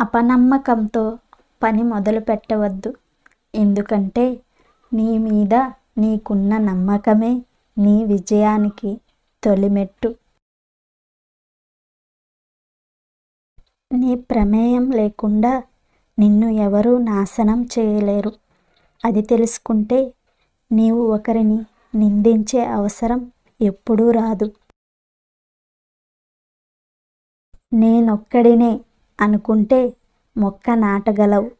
అపనమ్మకంతో పని మొదలు పెట్టవద్దు ఎందుకంటే నీ మీద నీకున్న నమ్మకమే నీ విజయానికి తొలిమెట్టు. నీ ప్రమేయం లేకుండా నిన్ను ఎవరూ నాశనం చేయలేరు. అది తెలుసుకుంటే నీవు ఒకరిని నిందించే అవసరం ఎప్పుడూ రాదు. నేనొక్కడినే అనుకుంటే మొక్క నాటగలవు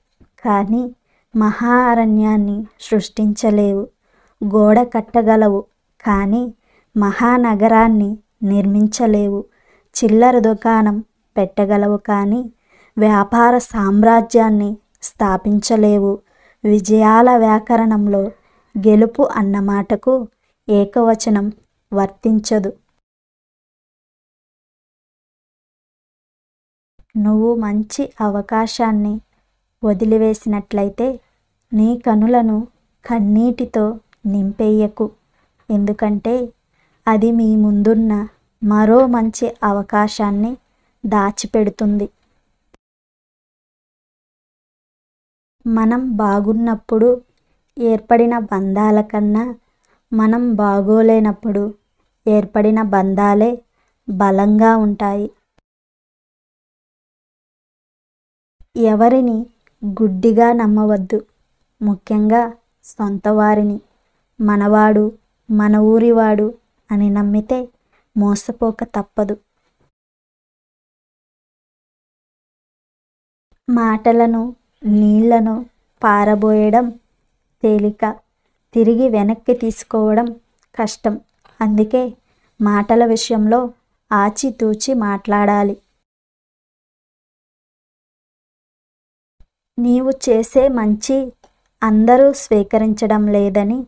కానీ మహా అరణ్యాన్ని సృష్టించలేవు. గోడ కట్టగలవు. కానీ మహానగరాన్ని నిర్మించలేవు. చిల్లర దుకాణం పెట్టగలవు. కానీ వ్యాపార సామ్రాజ్యాన్ని స్థాపించలేవు. విజయాల వ్యాకరణంలో గెలుపు అన్న మాటకు ఏకవచనం వర్తించదు. నువ్వు మంచి అవకాశాన్ని వదిలివేసినట్లయితే నీ కనులను కన్నీటితో నింపేయకు. ఎందుకంటే అది మీ ముందున్న మరో మంచి అవకాశాన్ని దాచిపెడుతుంది. మనం బాగున్నప్పుడు ఏర్పడిన బంధాల కన్నా మనం బాగోలేనప్పుడు ఏర్పడిన బంధాలే బలంగా ఉంటాయి. ఎవరిని గుడ్డిగా నమ్మవద్దు. ముఖ్యంగా సొంత వారిని. మనవాడు మన ఊరివాడు అని నమ్మితే మోసపోక తప్పదు. మాటలను నీళ్ళను పారబోయడం తేలిక. తిరిగి వెనక్కి తీసుకోవడం కష్టం. అందుకే మాటల విషయంలో ఆచితూచి మాట్లాడాలి. నీవు చేసే మంచి అందరూ స్వీకరించడం లేదని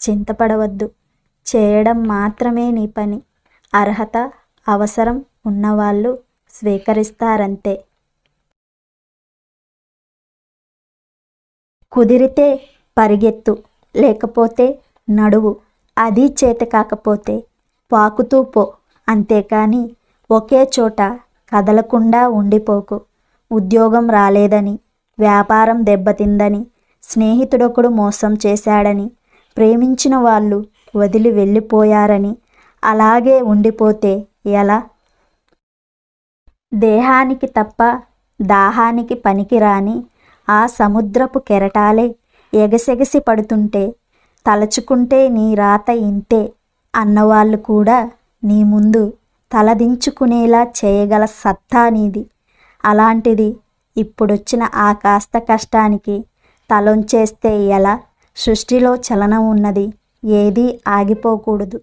చింతపడవద్దు. చేయడం మాత్రమే నీ పని. అర్హత అవసరం ఉన్నవాళ్ళు స్వీకరిస్తారంతే. కుదిరితే పరిగెత్తు లేకపోతే నడువు. అది చేత కాకపోతే పాకుతూ పో. అంతేకాని ఒకే చోట కదలకుండా ఉండిపోకు. ఉద్యోగం రాలేదని వ్యాపారం దెబ్బతిందని స్నేహితుడొకడు మోసం చేశాడని ప్రేమించిన వాళ్ళు వదిలి వెళ్ళిపోయారని అలాగే ఉండిపోతే ఎలా? దేహానికి తప్ప దాహానికి పనికిరాని ఆ సముద్రపు కెరటాలే ఎగసెగసి పడుతుంటే తలచుకుంటే నీ రాత ఇంతే అన్నవాళ్ళు కూడా నీ ముందు తలదించుకునేలా చేయగల సత్తా నీది. అలాంటిది ఇప్పుడొచ్చిన ఆ కాస్త కష్టానికి తలొంచేస్తే ఎలా? సృష్టిలో చలనం ఉన్నది ఏదీ ఆగిపోకూడదు.